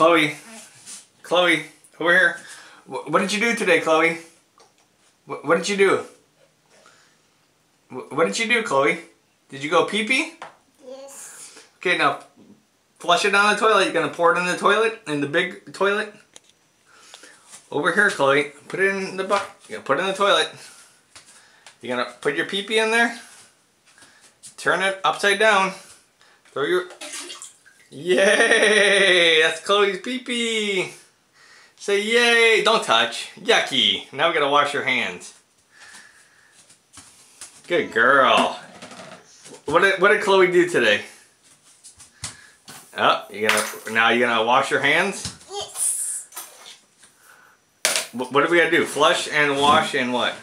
Chloe, Chloe, over here. Wh- What did you do today, Chloe? Wh- What did you do? Wh- What did you do, Chloe? Did you go pee pee? Yes. Okay, now flush it down the toilet. You're gonna pour it in the toilet, in the big toilet. Over here, Chloe. Put it in the bucket. You gotta put it in the toilet. You're gonna put your pee pee in there. Turn it upside down. Throw your. Yay! That's Chloe's pee pee. Say yay! Don't touch. Yucky. Now we gotta wash your hands. Good girl. What did, what did Chloe do today? Oh, you gonna now you gonna wash your hands? Yes. What, what do we gotta do? Flush and wash and what?